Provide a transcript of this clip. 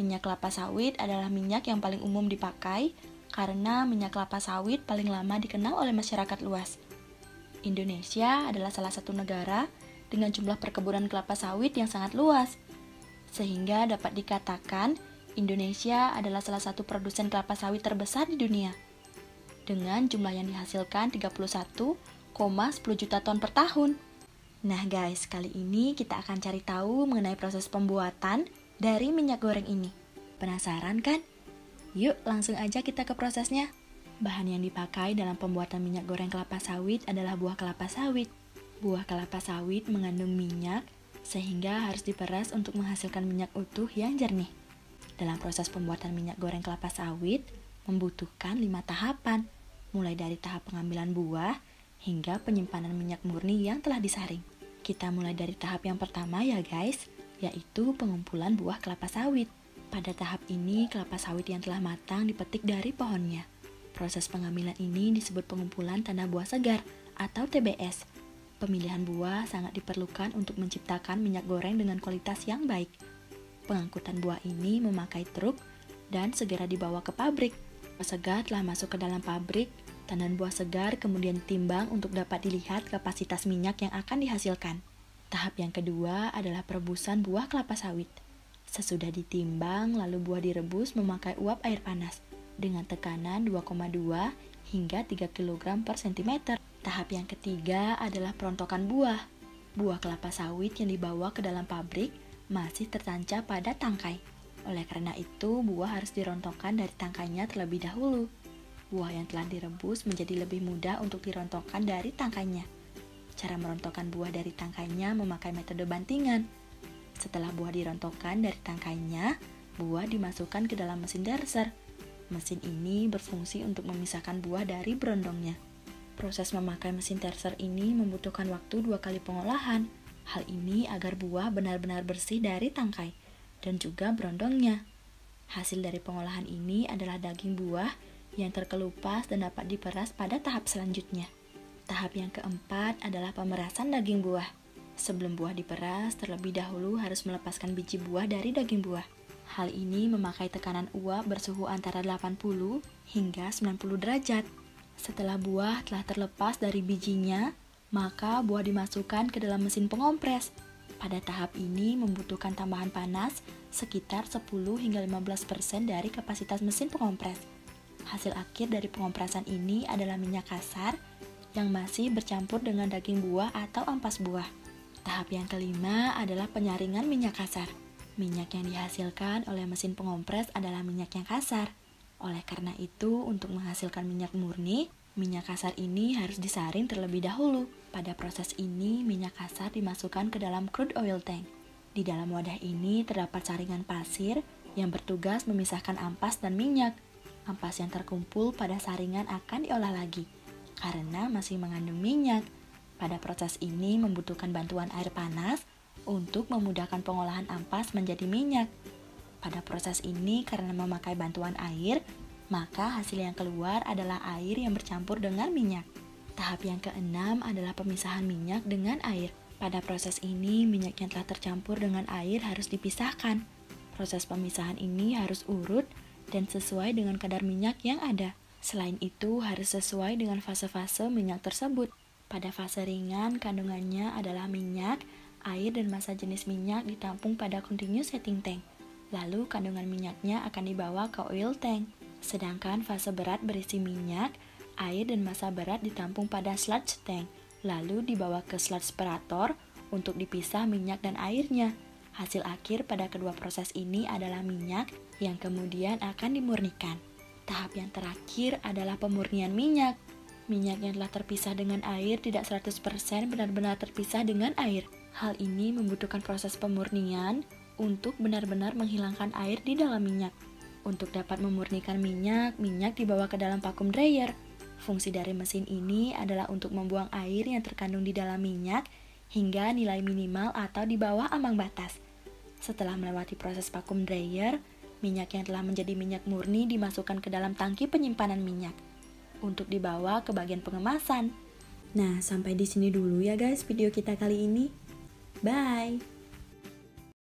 Minyak kelapa sawit adalah minyak yang paling umum dipakai karena minyak kelapa sawit paling lama dikenal oleh masyarakat luas. Indonesia adalah salah satu negara dengan jumlah perkebunan kelapa sawit yang sangat luas, sehingga dapat dikatakan Indonesia adalah salah satu produsen kelapa sawit terbesar di dunia. Dengan jumlah yang dihasilkan 31,10 juta ton per tahun. Nah guys, kali ini kita akan cari tahu mengenai proses pembuatan dari minyak goreng ini. Penasaran kan? Yuk langsung aja kita ke prosesnya. Bahan yang dipakai dalam pembuatan minyak goreng kelapa sawit adalah buah kelapa sawit. Buah kelapa sawit mengandung minyak, sehingga harus diperas untuk menghasilkan minyak utuh yang jernih. Dalam proses pembuatan minyak goreng kelapa sawit, membutuhkan lima tahapan, mulai dari tahap pengambilan buah hingga penyimpanan minyak murni yang telah disaring. Kita mulai dari tahap yang pertama ya guys, yaitu pengumpulan buah kelapa sawit. Pada tahap ini, kelapa sawit yang telah matang dipetik dari pohonnya. Proses pengambilan ini disebut pengumpulan tanah buah segar atau TBS. Pemilihan buah sangat diperlukan untuk menciptakan minyak goreng dengan kualitas yang baik. Pengangkutan buah ini memakai truk dan segera dibawa ke pabrik. Buah segar telah masuk ke dalam pabrik, tandan buah segar kemudian ditimbang untuk dapat dilihat kapasitas minyak yang akan dihasilkan. Tahap yang kedua adalah perebusan buah kelapa sawit. Sesudah ditimbang, lalu buah direbus memakai uap air panas dengan tekanan 2,2 hingga 3 kg per cm. Tahap yang ketiga adalah perontokan buah. Buah kelapa sawit yang dibawa ke dalam pabrik masih tertancap pada tangkai. Oleh karena itu, buah harus dirontokkan dari tangkainya terlebih dahulu. Buah yang telah direbus menjadi lebih mudah untuk dirontokkan dari tangkainya. Cara merontokkan buah dari tangkainya memakai metode bantingan. Setelah buah dirontokkan dari tangkainya, buah dimasukkan ke dalam mesin derser. Mesin ini berfungsi untuk memisahkan buah dari berondongnya. Proses memakai mesin terser ini membutuhkan waktu dua kali pengolahan. Hal ini agar buah benar-benar bersih dari tangkai dan juga berondongnya. Hasil dari pengolahan ini adalah daging buah yang terkelupas dan dapat diperas pada tahap selanjutnya. Tahap yang keempat adalah pemerasan daging buah. Sebelum buah diperas, terlebih dahulu harus melepaskan biji buah dari daging buah. Hal ini memakai tekanan uap bersuhu antara 80 hingga 90 derajat. Setelah buah telah terlepas dari bijinya, maka buah dimasukkan ke dalam mesin pengompres. Pada tahap ini membutuhkan tambahan panas sekitar 10 hingga 15% dari kapasitas mesin pengompres. Hasil akhir dari pengompresan ini adalah minyak kasar yang masih bercampur dengan daging buah atau ampas buah. Tahap yang kelima adalah penyaringan minyak kasar. Minyak yang dihasilkan oleh mesin pengompres adalah minyak yang kasar. Oleh karena itu, untuk menghasilkan minyak murni, minyak kasar ini harus disaring terlebih dahulu. Pada proses ini, minyak kasar dimasukkan ke dalam crude oil tank. Di dalam wadah ini terdapat saringan pasir yang bertugas memisahkan ampas dan minyak. Ampas yang terkumpul pada saringan akan diolah lagi karena masih mengandung minyak. Pada proses ini membutuhkan bantuan air panas untuk memudahkan pengolahan ampas menjadi minyak. Pada proses ini karena memakai bantuan air, maka hasil yang keluar adalah air yang bercampur dengan minyak. Tahap yang keenam adalah pemisahan minyak dengan air. Pada proses ini, minyak yang telah tercampur dengan air harus dipisahkan. Proses pemisahan ini harus urut dan sesuai dengan kadar minyak yang ada. Selain itu, harus sesuai dengan fase-fase minyak tersebut. Pada fase ringan, kandungannya adalah minyak, air, dan masa jenis minyak ditampung pada continuous setting tank. Lalu, kandungan minyaknya akan dibawa ke oil tank. Sedangkan fase berat berisi minyak, air, dan masa berat ditampung pada sludge tank. Lalu dibawa ke sludge separator untuk dipisah minyak dan airnya. Hasil akhir pada kedua proses ini adalah minyak yang kemudian akan dimurnikan. Tahap yang terakhir adalah pemurnian minyak. Minyak yang telah terpisah dengan air tidak 100% benar-benar terpisah dengan air. Hal ini membutuhkan proses pemurnian untuk benar-benar menghilangkan air di dalam minyak. Untuk dapat memurnikan minyak, minyak dibawa ke dalam vacuum dryer. Fungsi dari mesin ini adalah untuk membuang air yang terkandung di dalam minyak hingga nilai minimal atau di bawah ambang batas. Setelah melewati proses vacuum dryer, Minyak yang telah menjadi minyak murni dimasukkan ke dalam tangki penyimpanan minyak untuk dibawa ke bagian pengemasan. Nah, sampai di sini dulu ya guys video kita kali ini. Bye.